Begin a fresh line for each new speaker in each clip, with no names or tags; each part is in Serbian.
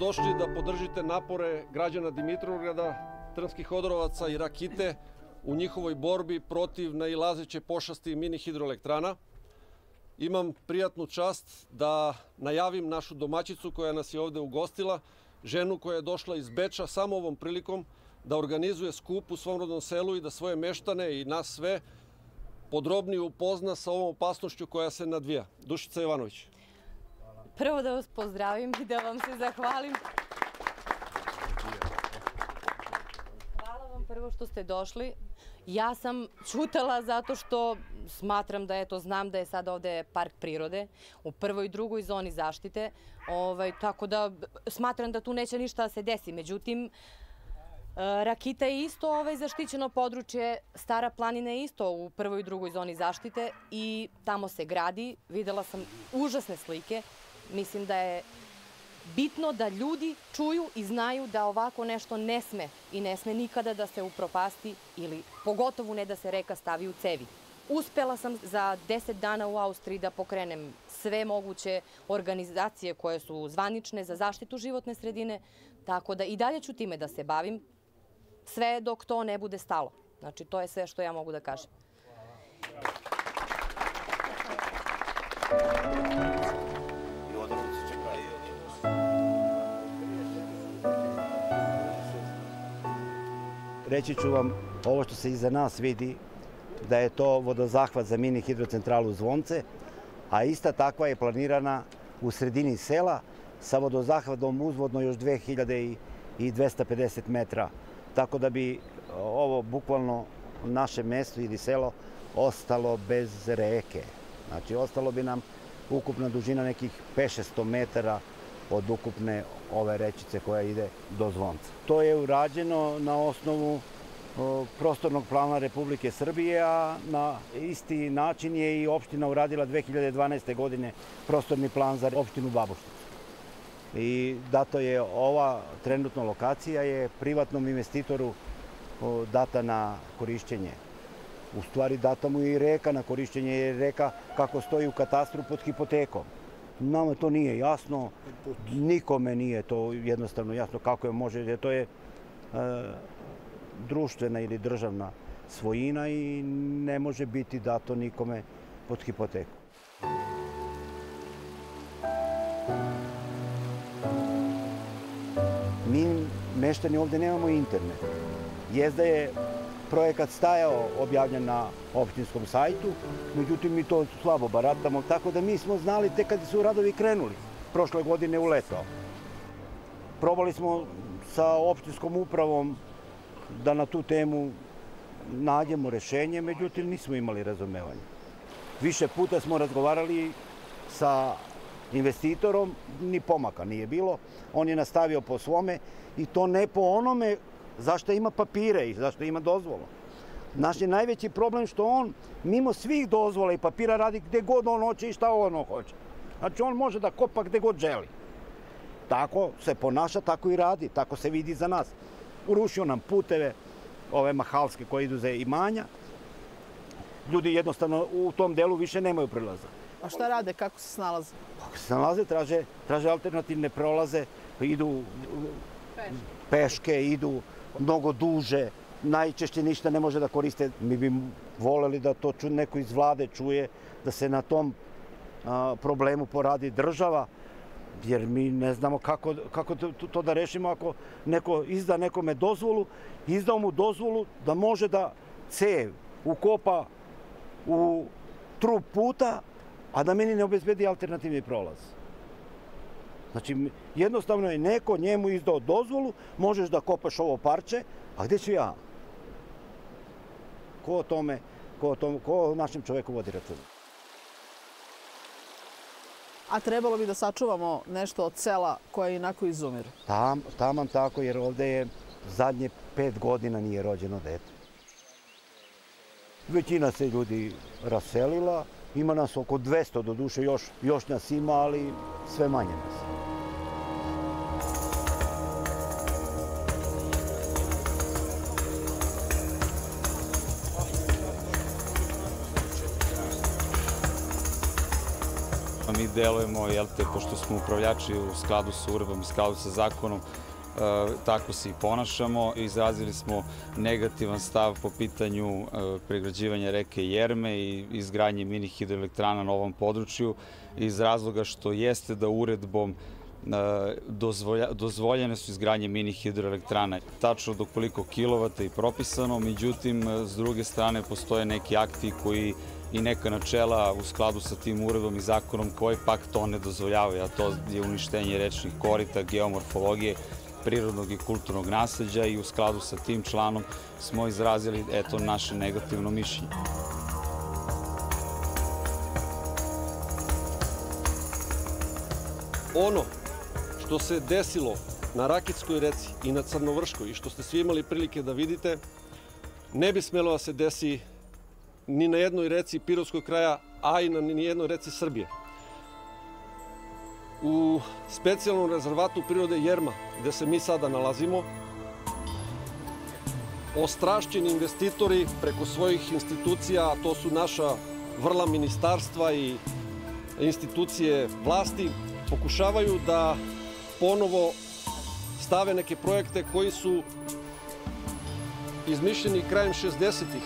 došli da podržite napore građana Dimitrovgrada, Trnskih odrovaca i Rakite u njihovoj borbi protiv nailazeće pošasti mini hidroelektrana. Imam prijatnu čast da najavim našu domaćicu koja nas je ovde ugostila, ženu koja je došla iz Beča samo ovom prilikom da organizuje skup u svom rodnom selu i da svoje meštane i nas sve podrobnije upozna sa ovom opasnošću koja se nadvija. Dušica Jovanović.
Prvo da vas pozdravim i da vam se zahvalim. Hvala vam prvo što ste došli. Ja sam čutala zato što smatram da, eto, znam da je sad ovde park prirode u prvoj i drugoj zoni zaštite, ovaj, tako da smatram da tu neće ništa da se desi. Međutim, e, Rakita je isto ovaj zaštićeno područje, Stara planina je isto u prvoj i drugoj zoni zaštite i tamo se gradi. Videla sam užasne slike. Mislim da je bitno da ljudi čuju i znaju da ovako nešto ne sme i ne sme nikada da se upropasti ili pogotovo ne da se reka stavi u cevi. Uspela sam za 10 dana u Austriji da pokrenem sve moguće organizacije koje su zvanične za zaštitu životne sredine, tako da i dalje ću time da se bavim, sve dok to ne bude stalo. Znači, to je sve što ja mogu da kažem.
Reći ću vam ovo što se iza nas vidi, da je to vodozahvat za mini hidrocentralu Zvonce, a ista takva je planirana u sredini sela sa vodozahvatom uzvodno još 2250 metra. Tako da bi ovo bukvalno naše mesto ili selo ostalo bez reke. Znači, ostalo bi nam ukupna dužina nekih 500 metara od ukupne ove rečice koja ide do Zvonca. To je urađeno na osnovu prostornog plana Republike Srbije, a na isti način je i opština uradila 2012. godine prostorni plan za opštinu Babušnicu. I dato je ova trenutno lokacija je privatnom investitoru data na korišćenje. U stvari data mu je i reka na korišćenje, jer reka kako stoji u katastru pod hipotekom. Nama to nije jasno, nikome nije to jednostavno jasno kako je može, jer to je e, društvena ili državna svojina i ne može biti dato nikome pod hipoteku. Mi meštani ovde nemamo internet. Jezda je projekat stajao objavljen na opštinskom sajtu, međutim mi to slabo baratamo, tako da mi smo znali tek kad su radovi krenuli, prošle godine u leto. Probali smo sa opštinskom upravom da na tu temu nađemo rešenje, međutim nismo imali razumevanja. Više puta smo razgovarali sa investitorom, ni pomaka nije bilo. On je nastavio po svome i to ne po onome zašto ima papire i zašto ima dozvolu. Naš je najveći problem što on mimo svih dozvola i papira radi gde god on hoće i šta on hoće. Znači on može da kopa gde god želi. Tako se ponaša, tako i radi, tako se vidi za nas. Urušio nam puteve, ove mahalske koje idu za imanja. Ljudi jednostavno u tom delu više nemaju prilaza.
A šta rade, kako se snalaze?
Kako se snalaze, traže, traže alternativne prolaze, idu peške, peške idu mnogo duže, najčešće ništa ne može da koriste. Mi bi voleli da to ču, neko iz vlade čuje, da se na tom a, problemu poradi država, jer mi ne znamo kako, kako to, to da rešimo ako neko izda nekome dozvolu, izdao mu dozvolu da može da cev ukopa u trup puta, a da meni ne obezbedi alternativni prolaz. Znači, jednostavno je neko njemu izdao dozvolu, možeš da kopaš ovo parče, a gde ću ja? Ko o tome, ko o, tome, ko o našem čoveku vodi računa?
A trebalo bi da sačuvamo nešto od sela koje inako izumiru.
Tam, taman tako, jer ovde je zadnje pet godina nije rođeno dete. Većina se ljudi raselila, Ima nas oko 200 do duše, još, još nas ima, ali sve manje nas.
Pa mi delujemo, jel te, pošto smo upravljači u skladu sa uredbom, u skladu sa zakonom, tako se i ponašamo. Izrazili smo negativan stav po pitanju pregrađivanja reke Jerme i izgradnje mini hidroelektrana na ovom području iz razloga što jeste da uredbom dozvolja, dozvoljene su izgradnje mini hidroelektrana. Tačno do koliko kilovata i propisano, međutim, s druge strane postoje neki akti koji i neka načela u skladu sa tim uredom i zakonom koji pak to ne dozvoljavaju, a to je uništenje rečnih korita, geomorfologije, prirodnog i kulturnog nasleđa i u skladu sa tim članom smo izrazili eto naše negativno mišljenje.
Ono što se desilo na Rakitskoj reci i na Crnovrškoj i što ste svi imali prilike da vidite, ne bi smelo da se desi ni na jednoj reci Pirovskog kraja, a i na ni jednoj reci Srbije. U specijalnom rezervatu prirode Jerma, gde se mi sada nalazimo, ostrašćeni investitori preko svojih institucija, a to su naša vrla ministarstva i institucije vlasti, pokušavaju da ponovo stave neke projekte koji su izmišljeni krajem 60-ih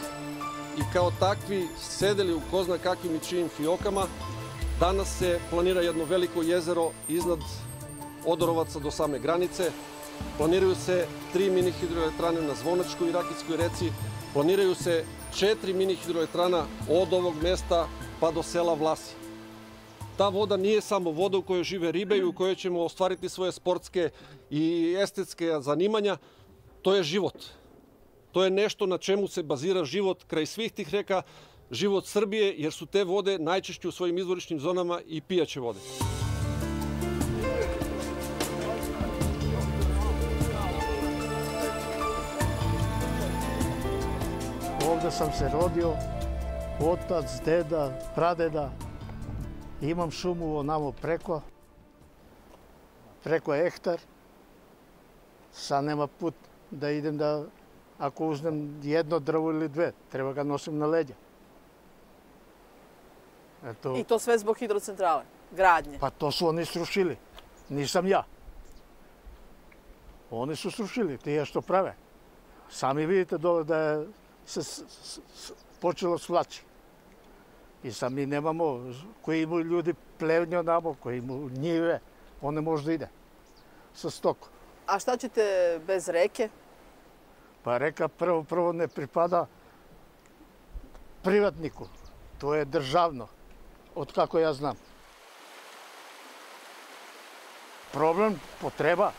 i kao takvi sedeli u ko zna kakvim i čijim fiokama. Danas se planira jedno veliko jezero iznad Odorovaca do same granice. Planiraju se tri mini hidroelektrane na Zvonačkoj i Rakitskoj reci. Planiraju se četiri mini hidroelektrana od ovog mesta pa do sela Vlasi. Ta voda nije samo voda u kojoj žive ribe i u kojoj ćemo ostvariti svoje sportske i estetske zanimanja. To je život. To je nešto na čemu se bazira život kraj svih tih reka, život Srbije, jer su te vode najčešće u svojim izvorišnim zonama i pijaće vode.
Ovde sam se rodio, otac, deda, pradeda, Imam šumu onamo preko, preko hektar. Sad nema put da idem da, ako uzmem jedno drvo ili dve, treba ga nosim na leđa.
Eto, I to sve zbog hidrocentrale, gradnje?
Pa to su oni srušili, nisam ja. Oni su srušili, je što prave. Sami vidite dole da je se počelo svlači. I sad mi nemamo, koji imaju ljudi plevnjo namo, koji imaju njive, on ne može da ide sa stokom.
A šta ćete bez reke?
Pa reka prvo, prvo ne pripada privatniku. To je državno, od kako ja znam. Problem potreba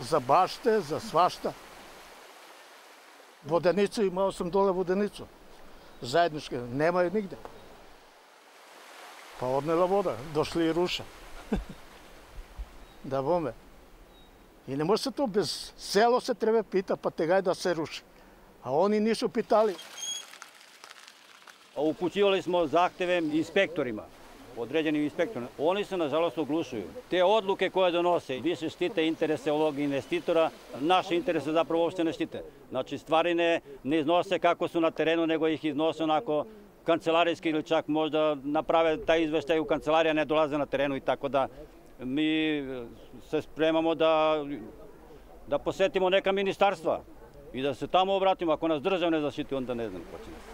za bašte, za svašta. Vodenicu, imao sam dole vodenicu. Zajedničke, nemaju nigde. Pa odnela voda, došli i ruša. da bome. I ne može se to bez... Selo se treba pita, pa te gaj da se ruši. A oni nisu pitali.
Upućivali smo zahteve inspektorima, određenim inspektorima. Oni se, nažalost, oglušuju. Te odluke koje donose više štite interese ovog investitora, naše interese zapravo uopšte ne štite. Znači, stvari ne, ne iznose kako su na terenu, nego ih iznose onako kancelarijski ili čak možda naprave taj izveštaj u kancelarija, ne dolaze na terenu i tako da mi se spremamo da, da posetimo neka ministarstva i da se tamo obratimo. Ako nas država ne zaštiti, onda ne znam ko će nas.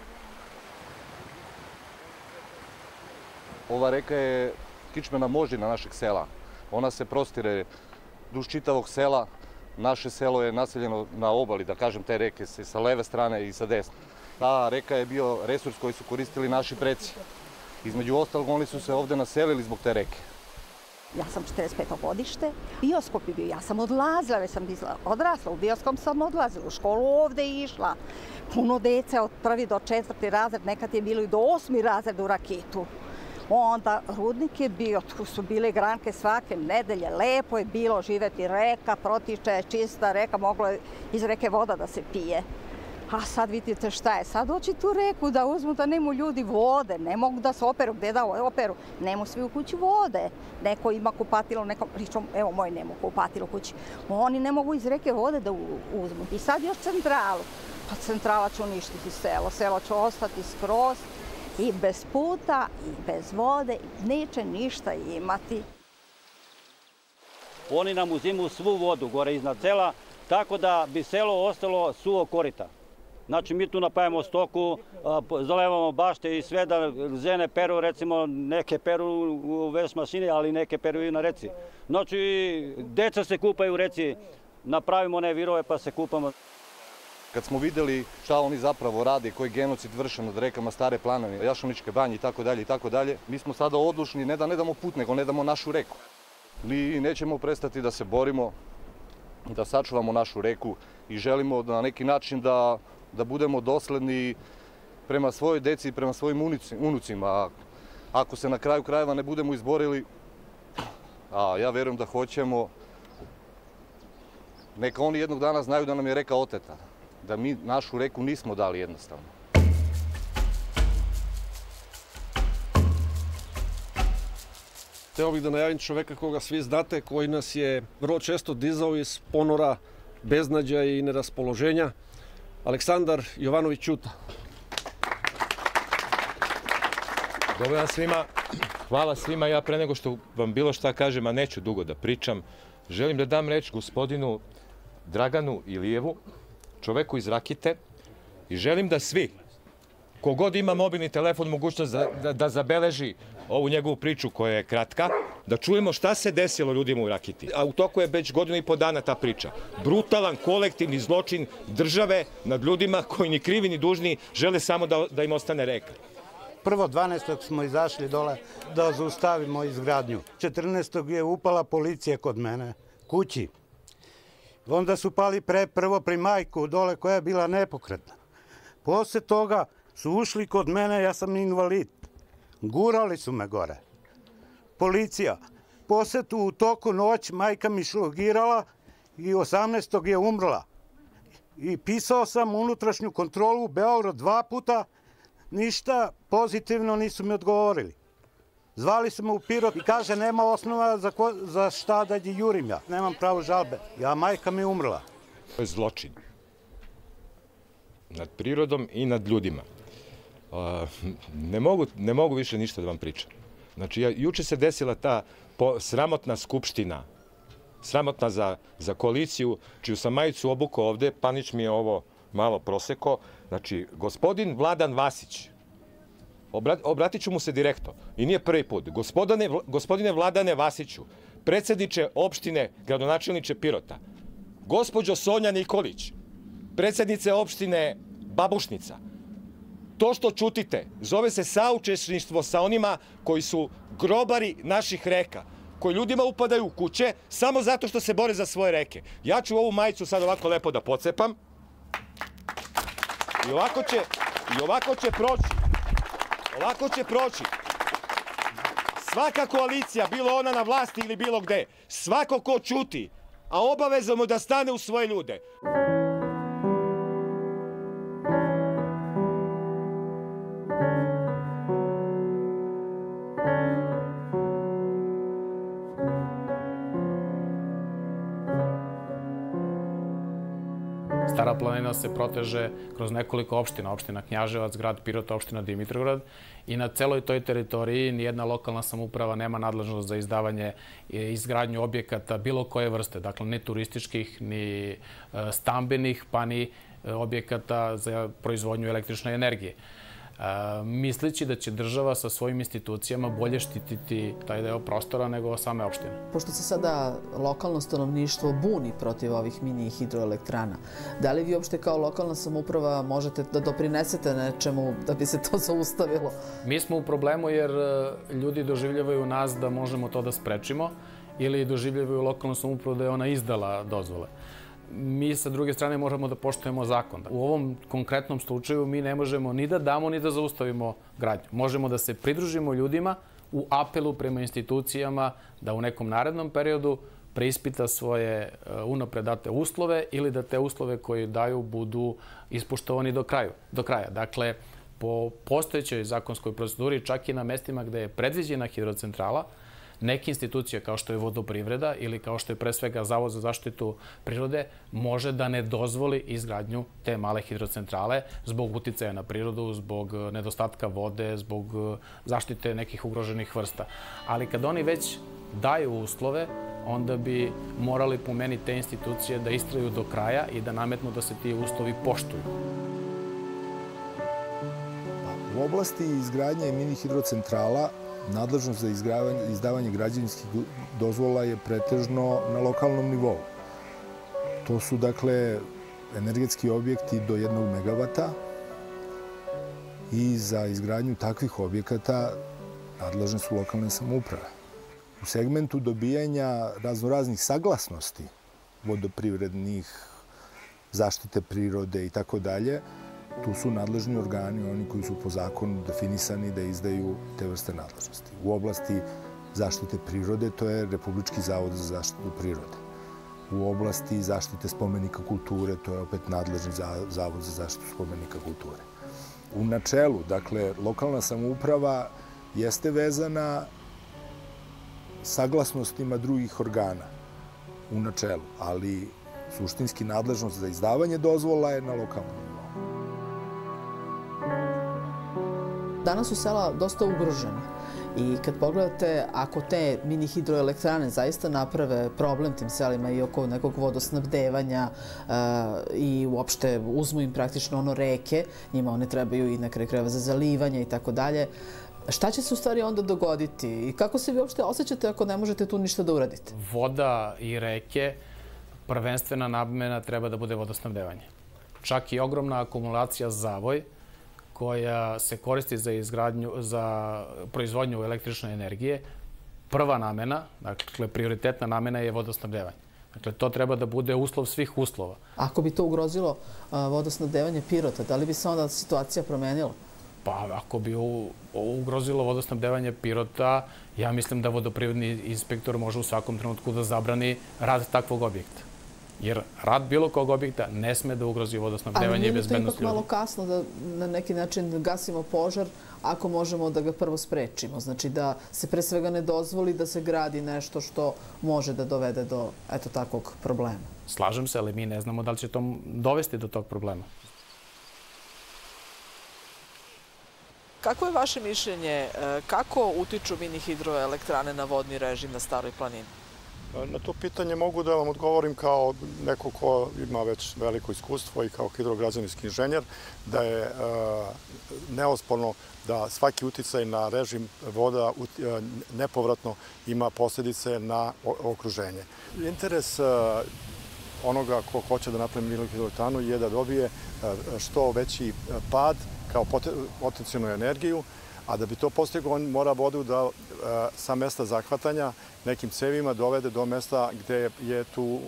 Ova reka je kičmena moždina našeg sela. Ona se prostire duž čitavog sela. Naše selo je naseljeno na obali, da kažem, te reke sa leve strane i sa desne. Ta reka je bio resurs koji su koristili naši preci. Između ostalog, oni su se ovde naselili zbog te reke.
Ja sam 45. godište, bioskop je bio, ja sam odlazila, već sam odrasla, u bioskop sam odlazila, u školu ovde išla. Puno dece od prvi do četvrti razred, nekad je bilo i do osmi razred u raketu. Onda rudnik je bio, tu su bile granke svake nedelje, lepo je bilo živeti reka, protiče, čista reka, moglo je iz reke voda da se pije. A sad vidite šta je, sad hoće tu reku da uzmu da nemu ljudi vode, ne mogu da se operu, gde da operu, nemu svi u kući vode. Neko ima kupatilo, neko, pričom, evo moj nemu kupatilo u kući. Oni ne mogu iz reke vode da uzmu. I sad još centralu. Pa centrala će uništiti selo, selo će ostati skroz. I bez puta i bez vode neće ništa imati.
Oni nam uzimu svu vodu gore iznad sela, tako da bi selo ostalo suvo korita. Znači, mi tu napajamo stoku, zalevamo bašte i sve da zene peru, recimo, neke peru u veš mašini, ali neke peru i na reci. Znači, deca se kupaju u reci, napravimo one virove pa se kupamo.
Kad smo videli šta oni zapravo rade, koji genocid vrše nad rekama Stare planove, Jašaničke banje i tako dalje i tako dalje, mi smo sada odlučni ne da ne damo put, nego ne damo našu reku. Mi nećemo prestati da se borimo, da sačuvamo našu reku i želimo da na neki način da, da budemo dosledni prema svojoj deci i prema svojim unucima. Ako se na kraju krajeva ne budemo izborili, a ja verujem da hoćemo, neka oni jednog dana znaju da nam je reka oteta, da mi našu reku nismo dali jednostavno.
Hteo bih da najavim čoveka koga svi znate, koji nas je vrlo često dizao iz ponora beznađa i neraspoloženja, Aleksandar Jovanović Ćuta.
Dobro dan svima. Hvala svima. Ja pre nego što vam bilo šta kažem, a neću dugo da pričam, želim da dam reč gospodinu Draganu Ilijevu, čoveku iz Rakite, i želim da svi, kogod ima mobilni telefon, mogućnost da, da, da zabeleži ovu njegovu priču koja je kratka, da čujemo šta se desilo ljudima u Rakiti. A u toku je već godinu i po dana ta priča. Brutalan kolektivni zločin države nad ljudima koji ni krivi ni dužni žele samo da, da im ostane reka.
Prvo 12. smo izašli dole da zaustavimo izgradnju. 14. je upala policija kod mene, kući. Onda su pali pre, prvo pri majku dole koja je bila nepokretna. Posle toga su ušli kod mene, ja sam invalid. Gurali su me gore. Policija. Posle tu u toku noć majka mi šlogirala i 18. je umrla. I pisao sam unutrašnju kontrolu u Beograd dva puta, ništa pozitivno nisu mi odgovorili. Zvali su me u Pirot i kaže nema osnova za, ko, za šta da jurim ja. Nemam pravo žalbe. Ja majka mi umrla.
To je zločin. Nad prirodom i nad ljudima. Ne, mogu, ne mogu više ništa da vam pričam. Znači, ja, juče se desila ta po, sramotna skupština, sramotna za, za koaliciju, čiju sam majicu obukao ovde, Panić mi je ovo malo proseko. Znači, gospodin Vladan Vasić, obratit ću mu se direktno, i nije prvi put, gospodine, gospodine Vladane Vasiću, predsedniče opštine, gradonačelniče Pirota, gospođo Sonja Nikolić, predsednice opštine Babušnica, to što čutite zove se saučešništvo sa onima koji su grobari naših reka, koji ljudima upadaju u kuće samo zato što se bore za svoje reke. Ja ću ovu majicu sad ovako lepo da pocepam. I ovako će, i ovako će proći. Ovako će proći. Svaka koalicija, bilo ona na vlasti ili bilo gde, svako ko čuti, a obavezamo da stane u svoje ljude.
Planina se proteže kroz nekoliko opština, opština Knjaževac, grad Pirot, opština Dimitrovgrad. I na celoj toj teritoriji nijedna lokalna samuprava nema nadležnost za izdavanje i izgradnju objekata bilo koje vrste, dakle ni turističkih, ni e, stambenih, pa ni e, objekata za proizvodnju električne energije misleći da će država sa svojim institucijama bolje štititi taj deo prostora nego same opštine.
Pošto se sada lokalno stanovništvo buni protiv ovih mini hidroelektrana, da li vi uopšte kao lokalna samuprava možete da doprinesete nečemu da bi se to zaustavilo?
Mi smo u problemu jer e, ljudi doživljavaju nas da možemo to da sprečimo ili doživljavaju lokalnu samupravu da je ona izdala dozvole mi sa druge strane možemo da poštujemo zakon. U ovom konkretnom slučaju mi ne možemo ni da damo ni da zaustavimo gradnju. Možemo da se pridružimo ljudima u apelu prema institucijama da u nekom narednom periodu preispita svoje e, unapredate uslove ili da te uslove koje daju budu ispoštovani do, kraju, do kraja. Dakle, po postojećoj zakonskoj proceduri, čak i na mestima gde je predviđena hidrocentrala, neke institucije kao što je vodoprivreda ili kao što je pre svega Zavod za zaštitu prirode može da ne dozvoli izgradnju te male hidrocentrale zbog uticaja na prirodu, zbog nedostatka vode, zbog zaštite nekih ugroženih vrsta. Ali kad oni već daju uslove, onda bi morali po meni te institucije da istraju do kraja i da nametnu da se ti uslovi poštuju.
U oblasti izgradnje mini hidrocentrala nadležnost za izdavanje građevinskih dozvola je pretežno na lokalnom nivou. To su, dakle, energetski objekti do jednog megavata i za izgradnju takvih objekata nadležne su lokalne samouprave. U segmentu dobijanja raznoraznih saglasnosti vodoprivrednih, zaštite prirode i tako dalje, tu su nadležni organi, oni koji su po zakonu definisani da izdaju te vrste nadležnosti. U oblasti zaštite prirode to je Republički zavod za zaštitu prirode. U oblasti zaštite spomenika kulture to je opet nadležni zavod za zaštitu spomenika kulture. U načelu, dakle, lokalna samouprava jeste vezana saglasnostima drugih organa u načelu, ali suštinski nadležnost za izdavanje dozvola je na lokalnom
Danas su sela dosta ugrožena i kad pogledate, ako te mini hidroelektrane zaista naprave problem tim selima i oko nekog vodosnabdevanja uh, i uopšte uzmu im praktično ono reke, njima one trebaju i na kraju kreva za zalivanje i tako dalje, Šta će se u stvari onda dogoditi i kako se vi uopšte osjećate ako ne možete tu ništa da uradite?
Voda i reke, prvenstvena namena treba da bude vodosnabdevanje. Čak i ogromna akumulacija zavoj, koja se koristi za izgradnju, za proizvodnju električne energije, prva namena, dakle prioritetna namena je vodosnabdevanje. Dakle, to treba da bude uslov svih uslova.
Ako bi to ugrozilo vodosnabdevanje Pirota, da li bi se onda situacija promenila?
Pa ako bi ugrozilo vodosnabdevanje Pirota, ja mislim da vodoprivredni inspektor može u svakom trenutku da zabrani rad takvog objekta. Jer rad bilo kog objekta ne sme da ugrozi vodosnabdevanje i bezbednost ljudi.
Ali nije to ipak malo kasno da na neki način gasimo požar ako možemo da ga prvo sprečimo? Znači da se pre svega ne dozvoli da se gradi nešto što može da dovede do eto takvog problema.
Slažem se, ali mi ne znamo da li će to dovesti do tog problema.
Kako je vaše mišljenje, e, kako utiču mini hidroelektrane na vodni režim na Staroj planini?
Na to pitanje mogu da vam odgovorim kao neko ko ima već veliko iskustvo i kao hidrograđanski inženjer, da je e, neosporno da svaki uticaj na režim voda e, nepovratno ima posljedice na okruženje. Interes onoga ko hoće da napravi mini hidroelektranu je da dobije što veći pad kao potencijalnu energiju, a da bi to postigao on mora vodu da e, sa mesta zahvatanja nekim cevima dovede do mesta gde je tu,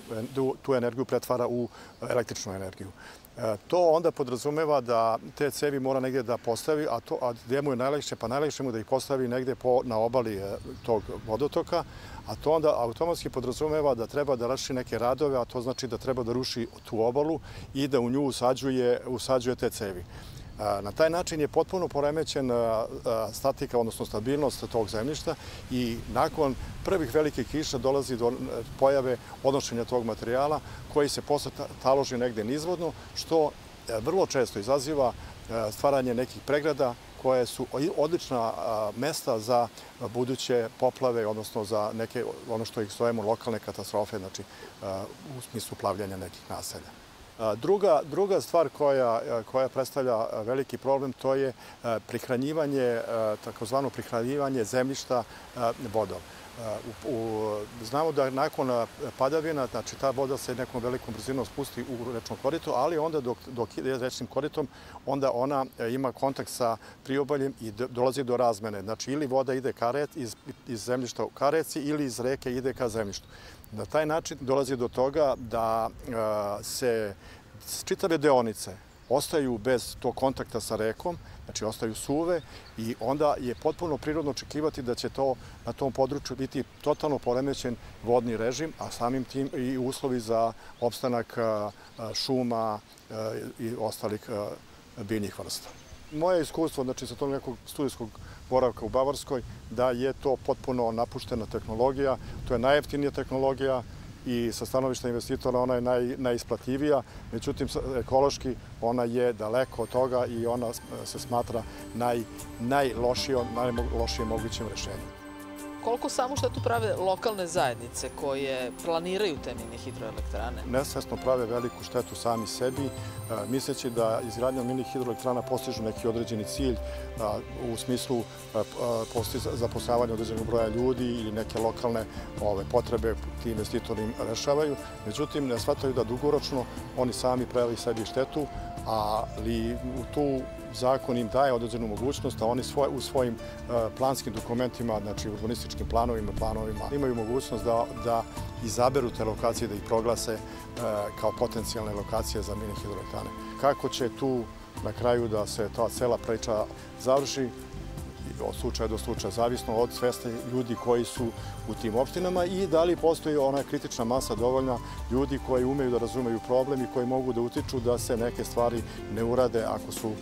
tu energiju pretvara u električnu energiju. E, to onda podrazumeva da te cevi mora negde da postavi, a, to, a gde mu je najlakše? Pa najlakše mu da ih postavi negde po, na obali e, tog vodotoka, a to onda automatski podrazumeva da treba da raši neke radove, a to znači da treba da ruši tu obalu i da u nju usađuje, usađuje te cevi. Na taj način je potpuno poremećen statika, odnosno stabilnost tog zemljišta i nakon prvih velikih kiša dolazi do pojave odnošenja tog materijala koji se posle taloži negde nizvodno, što e, vrlo često izaziva e, stvaranje nekih pregrada koje su odlična mesta za buduće poplave, odnosno za neke, ono što ih zovemo lokalne katastrofe, znači u smislu plavljanja nekih naselja. Druga, druga stvar koja, koja predstavlja veliki problem to je prihranjivanje, takozvano prihranjivanje zemljišta vodom. Znamo da nakon padavina, znači ta voda se nekom velikom brzinom spusti u rečno korito, ali onda dok, dok ide rečnim koritom, onda ona ima kontakt sa priobaljem i dolazi do razmene. Znači ili voda ide karet iz, iz zemljišta u kareci ili iz reke ide ka zemljištu. Na taj način dolazi do toga da se čitave deonice ostaju bez tog kontakta sa rekom, znači ostaju suve i onda je potpuno prirodno očekivati da će to na tom području biti totalno poremećen vodni režim, a samim tim i uslovi za opstanak šuma i ostalih biljnih vrsta. Moje iskustvo, znači sa tog nekog studijskog boravka u Bavarskoj, da je to potpuno napuštena tehnologija, to je najjeftinija tehnologija, i sa stanovišta investitora ona je naj, najisplativija, međutim ekološki ona je daleko od toga i ona se smatra naj, najlošijom, najlošijim mogućim rešenjem.
Koliko samo štetu prave lokalne zajednice koje planiraju te mini hidroelektrane?
Nesvesno prave veliku štetu sami sebi, misleći da izgradnjom mini hidroelektrana postižu neki određeni cilj u smislu zaposlavanja određenog broja ljudi ili neke lokalne ove, potrebe ti investitori rešavaju. Međutim, ne shvataju da dugoročno oni sami pravi sebi štetu, ali tu zakon im daje određenu mogućnost da oni svoj, u svojim uh, planskim dokumentima, znači urbanističkim planovima, planovima, imaju mogućnost da, da izaberu te lokacije, da ih proglase uh, kao potencijalne lokacije za mini hidroelektrane. Kako će tu na kraju da se ta cela priča završi, od slučaja do slučaja, zavisno od sveste ljudi koji su u tim opštinama i da li postoji ona kritična masa dovoljna ljudi koji umeju da razumeju problem i koji mogu da utiču da se neke stvari ne urade ako su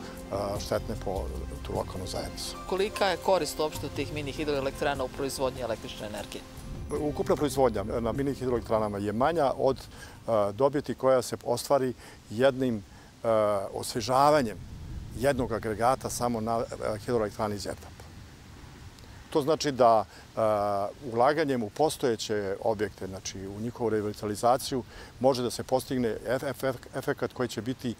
štetne po tu lokalnu zajednicu.
Kolika je korist uopšte od tih mini hidroelektrana u proizvodnji električne energije?
Ukupna proizvodnja na mini hidroelektranama je manja od dobiti koja se ostvari jednim osvežavanjem jednog agregata samo na hidroelektrani iz etapa. To znači da ulaganjem u postojeće objekte, znači u njihovu revitalizaciju, može da se postigne efekat koji će biti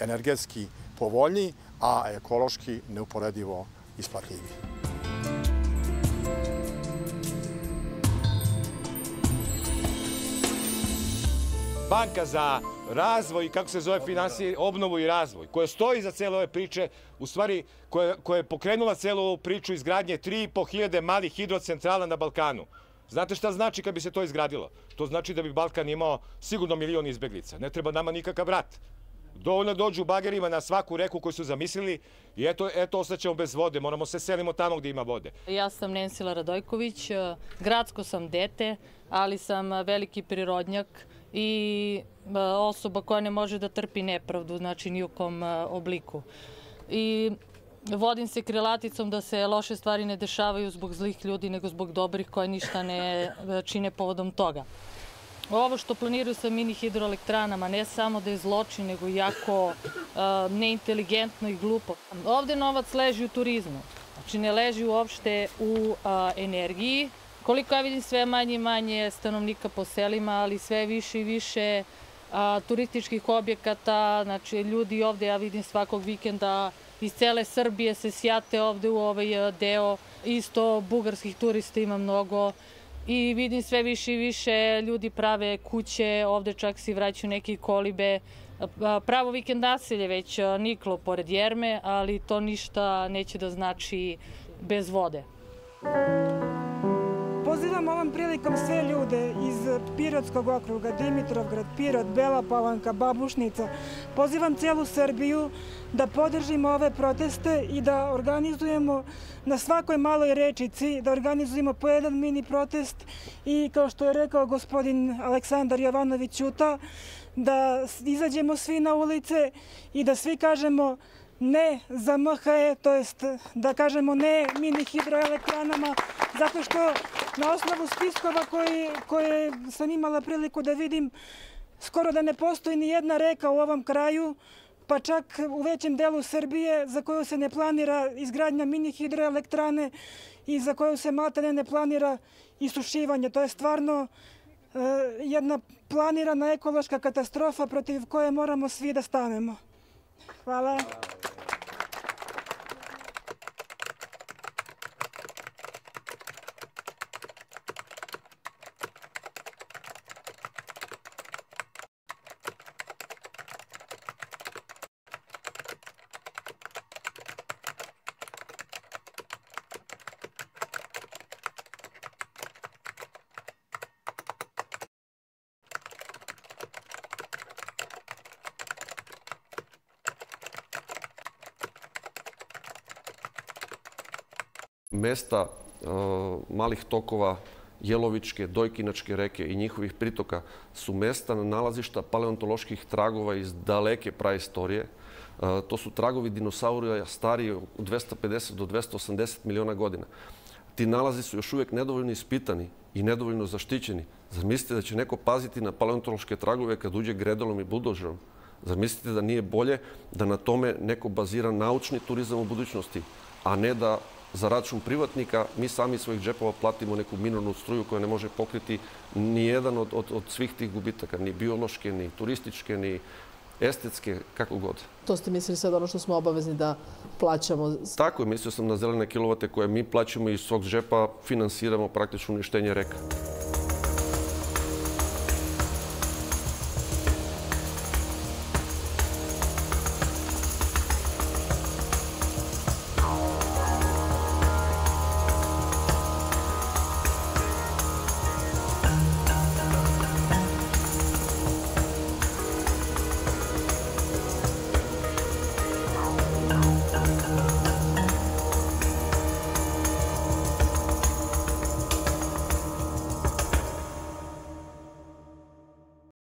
energetski povoljniji, a ekološki neuporedivo isplatljiviji.
Banka za razvoj, kako se zove finansije, obnovu i razvoj, koja stoji za cele ove priče, u stvari koja, koja je pokrenula celu ovu priču izgradnje 3.500 malih hidrocentrala na Balkanu. Znate šta znači kad bi se to izgradilo? To znači da bi Balkan imao sigurno milion izbeglica. Ne treba nama nikakav rat. Dovoljno dođu bagerima na svaku reku koju su zamislili i eto, eto ostaćemo bez vode. Moramo se selimo tamo gde ima vode.
Ja sam Nensila Radojković, gradsko sam dete, ali sam veliki prirodnjak i osoba koja ne može da trpi nepravdu, znači ni u kom obliku. I vodim se krilaticom da se loše stvari ne dešavaju zbog zlih ljudi, nego zbog dobrih koje ništa ne čine povodom toga. Ovo što planiraju sa mini hidroelektranama ne samo da je zločin, nego jako neinteligentno i glupo. Ovde novac leži u turizmu, znači ne leži uopšte u energiji. Koliko ja vidim sve manje i manje stanovnika po selima, ali sve više i više a, turističkih objekata, znači ljudi ovde ja vidim svakog vikenda iz cele Srbije se sjate ovde u ovaj deo, isto bugarskih turista ima mnogo, i vidim sve više i više ljudi prave kuće, ovde čak se vraćaju neke kolibe. Pravo vikend naselje već niklo pored Jerme, ali to ništa neće da znači bez vode.
Pozivam ovom prilikom sve ljude iz Pirotskog okruga, Dimitrovgrad, Pirot, Bela Palanka, Babušnica. Pozivam celu Srbiju da podržimo ove proteste i da organizujemo na svakoj maloj rečici, da organizujemo po jedan mini protest i kao što je rekao gospodin Aleksandar Jovanović Ćuta, da izađemo svi na ulice i da svi kažemo ne za MHE, to jest da kažemo ne mini hidroelektranama, zato što na osnovu spiskova koje, koje sam imala priliku da vidim, skoro da ne postoji ni jedna reka u ovom kraju, pa čak u većem delu Srbije za koju se ne planira izgradnja mini hidroelektrane i za koju se maltene ne planira isušivanje. To je stvarno e, jedna planirana ekološka katastrofa protiv koje moramo svi da stanemo. Hvala.
Mesta malih tokova
Jelovičke, Dojkinačke reke i njihovih pritoka su mesta nalazišta paleontoloških tragova iz daleke praistorije. To su tragovi dinosaurija stariji od 250 do 280 miliona godina. Ti nalazi su još uvijek nedovoljno ispitani i nedovoljno zaštićeni. Zamislite da će neko paziti na paleontološke tragove kad uđe gredalom i buldožerom. Zamislite da nije bolje da na tome neko bazira naučni turizam u budućnosti, a ne da za račun privatnika mi sami svojih džepova platimo neku minornu struju koja ne može pokriti ni jedan od, od, od svih tih gubitaka, ni biološke, ni turističke, ni estetske, kako god.
To ste mislili sad ono što smo obavezni da plaćamo?
Tako je, mislio sam na zelene kilovate koje mi plaćamo i iz svog džepa finansiramo praktično uništenje reka.